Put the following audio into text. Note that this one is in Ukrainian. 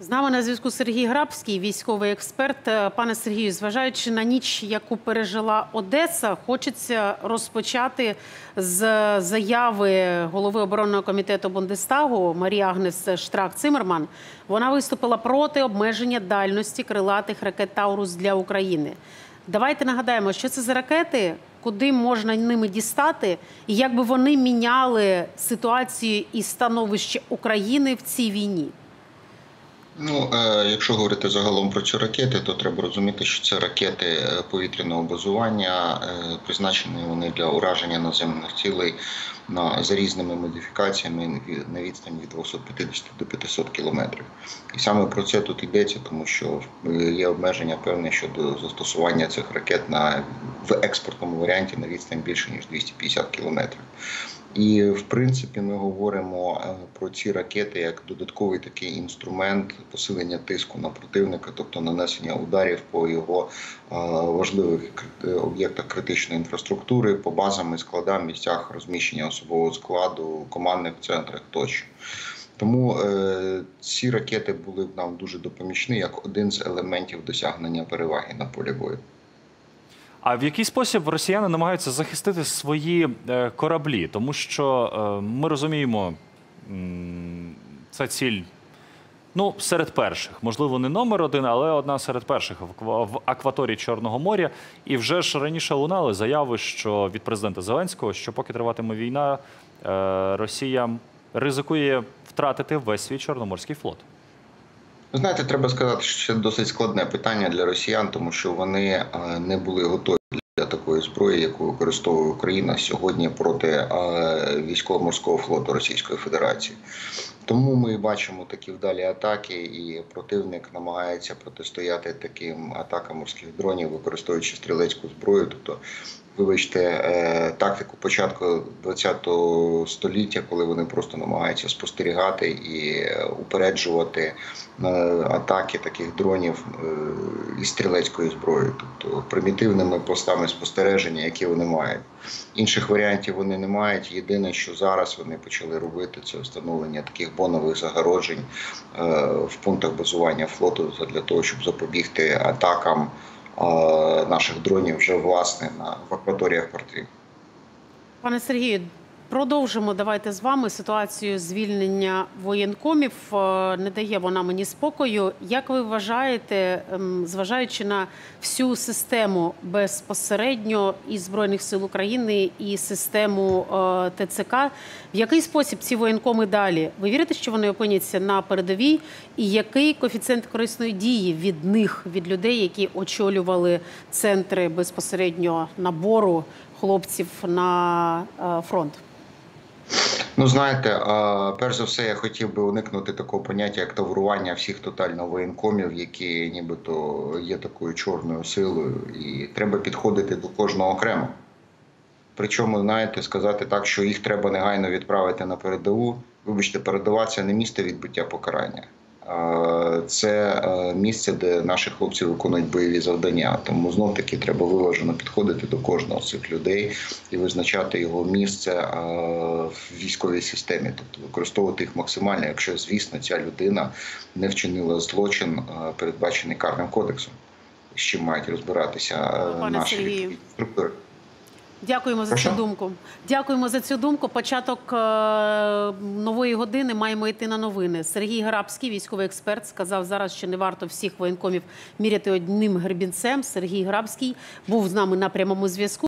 З нами на зв'язку Сергій Грабський, військовий експерт. Е, Пане Сергію, зважаючи на ніч, яку пережила Одеса, хочеться розпочати з заяви голови оборонного комітету Бундестагу Марії Агнес Штрак Цимерман. Вона виступила проти обмеження дальності крилатих ракет Таурус для України. Давайте нагадаємо, що це за ракети, куди можна ними дістати, і як би вони міняли ситуацію і становище України в цій війні. Ну, е, якщо говорити загалом про ці ракети, то треба розуміти, що це ракети е, повітряного базування, е, призначені вони для ураження наземних цілей на за різними модифікаціями на відстані від 250 до 500 кілометрів. І саме про це тут йдеться, тому що є обмеження певне щодо застосування цих ракет на в експортному варіанті на відстань більше ніж 250 кілометрів. І в принципі ми говоримо про ці ракети як додатковий такий інструмент посилення тиску на противника, тобто нанесення ударів по його важливих об'єктах критичної інфраструктури, по базам і складам, місцях розміщення особового складу, командних центрах тощо. Тому е, ці ракети були б нам дуже допомічні як один з елементів досягнення переваги на полі бою. А в який спосіб росіяни намагаються захистити свої е, кораблі? Тому що е, ми розуміємо, це ціль ну, серед перших, можливо, не номер один, але одна серед перших в акваторії Чорного моря. І вже ж раніше лунали заяви, що від президента Зеленського, що поки триватиме війна, е, Росія ризикує втратити весь свій чорноморський флот. Ви знаєте, треба сказати, що це досить складне питання для росіян, тому що вони е, не були готові для такої зброї, яку використовує Україна сьогодні проти е, військово-морського флоту Російської Федерації. Тому ми бачимо такі вдалі атаки, і противник намагається протистояти таким атакам морських дронів, використовуючи стрілецьку зброю, тобто вибачте, е, тактику початку ХХ століття, коли вони просто намагаються спостерігати і упереджувати е, атаки таких дронів е, із стрілецькою зброєю, тобто примітивними постами спостереження, які вони мають. Інших варіантів вони не мають. Єдине, що зараз вони почали робити, це встановлення таких бонових загороджень в пунктах базування флоту для того, щоб запобігти атакам наших дронів вже власне на в акваторіях портів. Пане Сергію, продовжимо давайте з вами ситуацію звільнення воєнкомів. Е, не дає вона мені спокою. Як ви вважаєте, ем, зважаючи на всю систему безпосередньо і збройних сил України і систему е, ТЦК, в який спосіб ці воєнкоми далі? Ви вірите, що вони опиняться на передовій? І який коефіцієнт корисної дії від них, від людей, які очолювали центри безпосередньо набору хлопців на е, фронт? Ну, знаєте, перш за все, я хотів би уникнути такого поняття, як таврування всіх тотально воєнкомів, які нібито є такою чорною силою, і треба підходити до кожного окремо. Причому, знаєте, сказати так, що їх треба негайно відправити на передову. Вибачте, передова це не місце відбуття покарання це е, місце, де наші хлопці виконують бойові завдання. Тому знов таки треба виважено підходити до кожного з цих людей і визначати його місце е, в військовій системі, тобто використовувати їх максимально, якщо звісно ця людина не вчинила злочин, е, передбачений карним кодексом, з чим мають розбиратися Пане наші структури. Дякуємо за цю думку. Дякуємо за цю думку. Початок е, нової години маємо йти на новини. Сергій Грабський, військовий експерт, сказав зараз, що не варто всіх воєнкомів міряти одним гребінцем. Сергій Грабський був з нами на прямому зв'язку.